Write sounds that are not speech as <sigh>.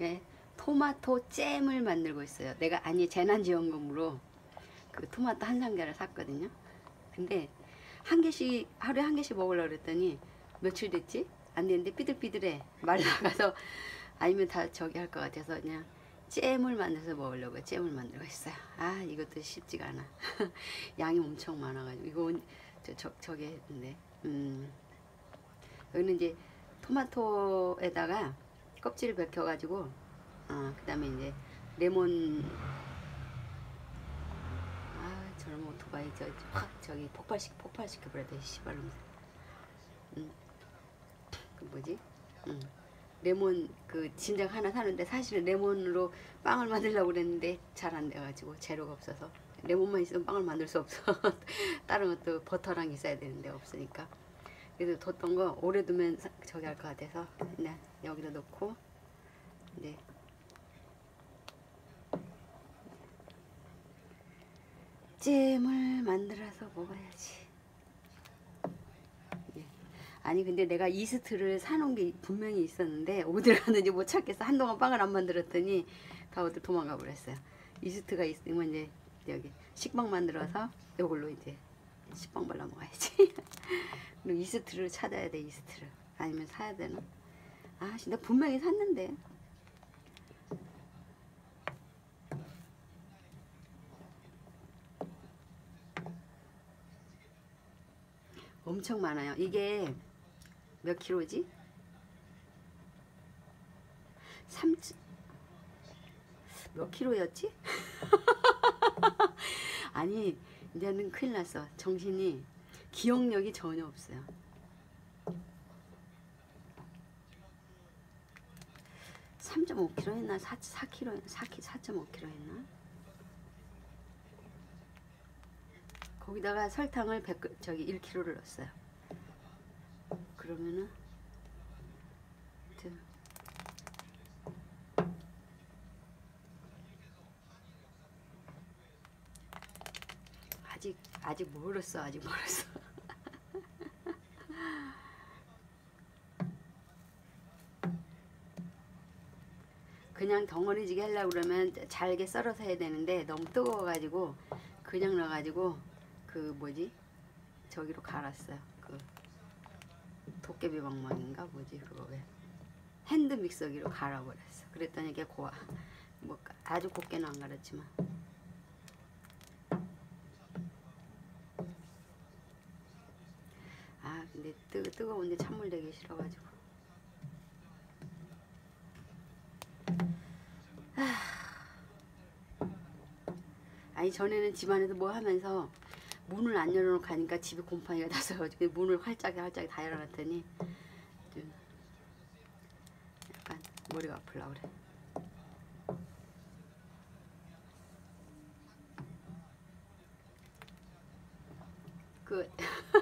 예, 토마토 잼을 만들고 있어요. 내가 아니 재난지원금으로 그 토마토 한 상자를 샀거든요. 근데 한 개씩 하루에 한 개씩 먹으려고 그랬더니 며칠 됐지? 안 됐는데 삐들삐들해 말라가서 아니면 다 저기 할 것 같아서 그냥 잼을 만들어서 먹으려고 잼을 만들고 있어요. 아 이것도 쉽지가 않아. <laughs> 양이 엄청 많아가지고 이거 저, 저 저기 했는데 음 여기는 이제 토마토에다가 껍질을 벗겨가지고 아 그다음에 이제 레몬 아 저런 오토바이 저 확 저기 폭발시 폭발시켜 버려야 돼 시발놈 음 그 뭐지? 음 레몬 그 진작 하나 사는데 사실은 레몬으로 빵을 만들려고 그랬는데 잘 안 돼가지고 재료가 없어서. 레몬만 있으면 빵을 만들 수 없어. <laughs> 다른 것도 버터랑 있어야 되는데 없으니까 그래서 뒀던 거 오래 두면 사- 저기 할 것 같아서 그냥 여기다 넣고 네 잼을 만들어서 먹어야지. 예. 아니 근데 내가 이스트를 사놓은 게 분명히 있었는데 어딜 갔는지 못 찾겠어. 한동안 빵을 안 만들었더니 다 어디 도망가 버렸어요. 이스트가 있으면 이제 여기 식빵 만들어서 이걸로 이제 식빵 발라 먹어야지. <laughs> 그리고 이스트를 찾아야 돼 이스트를. 아니면 사야 되나? 아, 씨, 나 분명히 샀는데. 엄청 많아요. 이게 몇 킬로지? 3, 몇 킬로였지? <laughs> 아니, 이제는 큰일 났어. 정신이, 기억력이 전혀 없어요. 삼 3.5kg 했나? 4, 4kg, 4, 4.5kg 했나? 거기다가 설탕을 100, 저기 1kg를 넣었어요. 그러면은 하여튼 아직 아직 멀었어 아직 멀었어. <laughs> 그냥 덩어리지게 하려고 그러면 잘게 썰어서 해야 되는데 너무 뜨거워가지고 그냥 넣어가지고 그 뭐지? 저기로 갈았어요. 그 도깨비 방망인가? 뭐지? 그거 왜? 핸드 믹서기로 갈아버렸어. 그랬더니 이게 고와 뭐 아주 곱게는 안 갈았지만 아 근데 뜨, 뜨거운데 찬물 되기 싫어가지고 아니 전에는 집안에서 뭐 하면서 문을 안 열어놓고 가니까 집에 곰팡이가 나서가지고 문을 활짝이 활짝이 다 열어놨더니 좀 약간 머리가 아플라 그래. 그 <laughs>